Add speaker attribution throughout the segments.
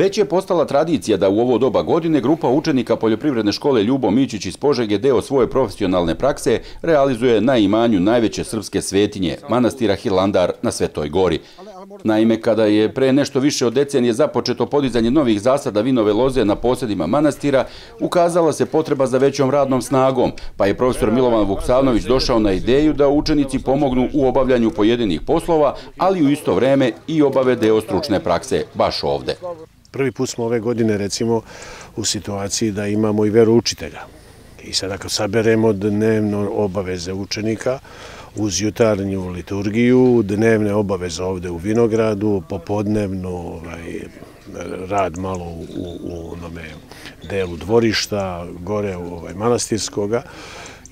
Speaker 1: Već je postala tradicija da u ovo doba godine grupa učenika Poljoprivredne škole Ljubo Mićić iz Požege deo svoje profesionalne prakse realizuje na imanju najveće srpske svetinje, manastira Hilandar na Svetoj gori. Naime, kada je pre nešto više od decenije započeto podizanje novih zasada vinove loze na posjedima manastira, ukazala se potreba za većom radnom snagom, pa je profesor Milovan Vuksanović došao na ideju da učenici pomognu u obavljanju pojedinih poslova, ali u isto vreme i obave deo stručne prakse baš ovde.
Speaker 2: Prvi put smo ove godine recimo u situaciji da imamo i veru učitelja. I sad ako saberemo dnevno obaveze učenika uz jutarnju liturgiju, dnevne obaveze ovde u Vinogradu, popodnevno ovaj, rad malo u, u, u onome delu dvorišta, gore u ovaj, manastirskoga,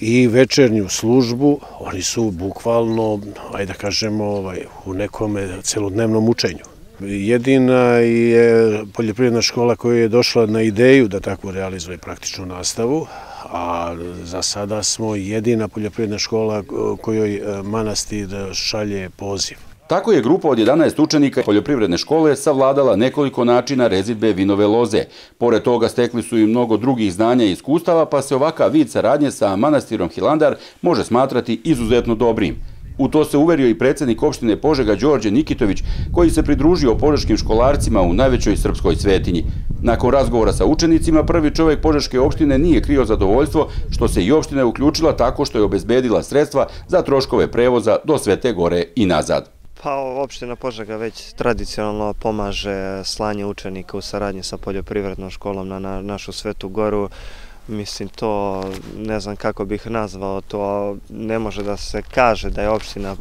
Speaker 2: i večernju službu, oni su bukvalno, ajde da kažemo, ovaj, u nekom celodnevnom učenju. Jedina je poljoprivredna škola koja je došla na ideju da tako realizuje praktičnu nastavu, a za sada smo jedina poljoprivredna škola eh, kojoj eh, manastir šalje poziv.
Speaker 1: Tako je grupa od 11 učenika poljoprivredne škole savladala nekoliko načina rezidbe vinove loze. Pored toga stekli su i mnogo drugih znanja i iskustava, pa se ovakav vid saradnje sa manastirom Hilandar može smatrati izuzetno dobrim. U to se uverio i predsjednik opštine Požega Đorđe Nikitović, koji se pridružio požeškim školarcima u najvećoj srpskoj svetinji. Nakon razgovora sa učenicima, prvi čovjek Požeške opštine nije krio zadovoljstvo što se i opština uključila tako što je obezbedila sredstva za troškove prevoza do Svete gore i nazad.
Speaker 3: Pa opština Požega već tradicionalno pomaže slanje učenika u saradnji sa poljoprivrednom školom na našu Svetu goru. Mislim, to ne znam kako bih nazvao, to ne može da se kaže da je opština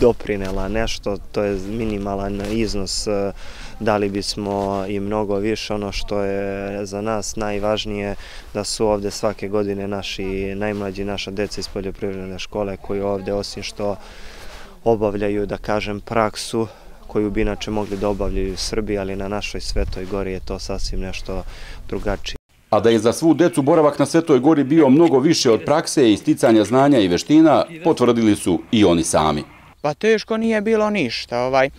Speaker 3: doprinela nešto, to je minimalan iznos, e, dali bismo i mnogo više, ono što je za nas najvažnije da su ovde svake godine naši najmlađi, naša deca iz poljoprivredne škole koji ovde osim što obavljaju, da kažem, praksu koju bi inače mogli da obavljaju u Srbiji, ali na našoj Svetoj gori je to sasvim nešto drugačije.
Speaker 1: A da je za svu decu boravak na Svetoj gori bio mnogo više od prakse i sticanja znanja i veština, potvrdili su i oni sami.
Speaker 4: Pa teško nije bilo ništa. Ovaj,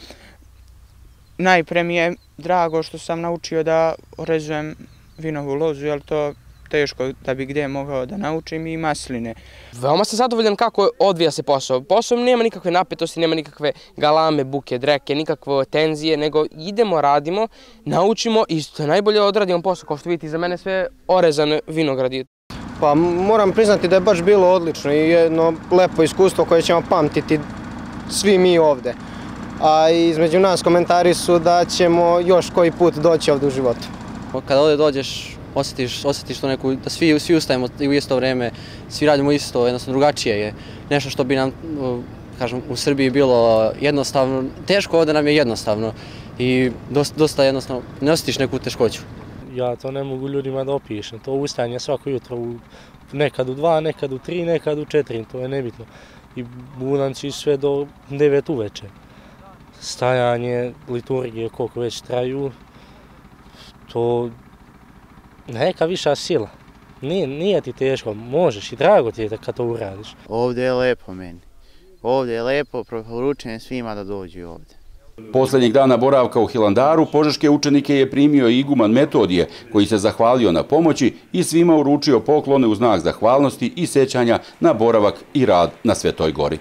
Speaker 4: najpre mi je drago što sam naučio da rezujem vinovu lozu, jer to teško da bi gdje mogao da naučim i masline.
Speaker 5: Veoma sam zadovoljan kako odvija se posao. Posao nema nikakve napetosti, nema nikakve galame, buke, dreke, nikakve tenzije, nego idemo, radimo, naučimo i to je najbolje odradimo posao. Kao što vidite, za mene sve orezane vinogradi.
Speaker 6: Pa moram priznati da je baš bilo odlično i jedno lepo iskustvo koje ćemo pamtiti svi mi ovde. A između nas komentari su da ćemo još koji put doći ovde u životu.
Speaker 7: Kada ovde dođeš, osjetiš, osjetiš to neku, da svi, svi ustajemo u isto vreme, svi radimo isto, jednostavno drugačije je. Nešto što bi nam, kažem, u Srbiji bilo jednostavno, teško ovde nam je jednostavno i dosta, dosta jednostavno, ne osjetiš neku teškoću.
Speaker 8: Ja to ne mogu ljudima da opišem, to ustajanje svako jutro, u, nekad u dva, nekad u tri, nekad u četiri, to je nebitno. I budanci sve do devet uveče. Stajanje, liturgije, koliko već traju, to neka viša sila. Nije, nije ti teško, možeš i drago ti je da kad to uradiš.
Speaker 9: Ovdje je lepo meni. Ovdje je lepo, proporučujem svima da dođu ovdje.
Speaker 1: Poslednjeg dana boravka u Hilandaru, požeške učenike je primio i iguman Metodije, koji se zahvalio na pomoći i svima uručio poklone u znak zahvalnosti i sećanja na boravak i rad na Svetoj gori.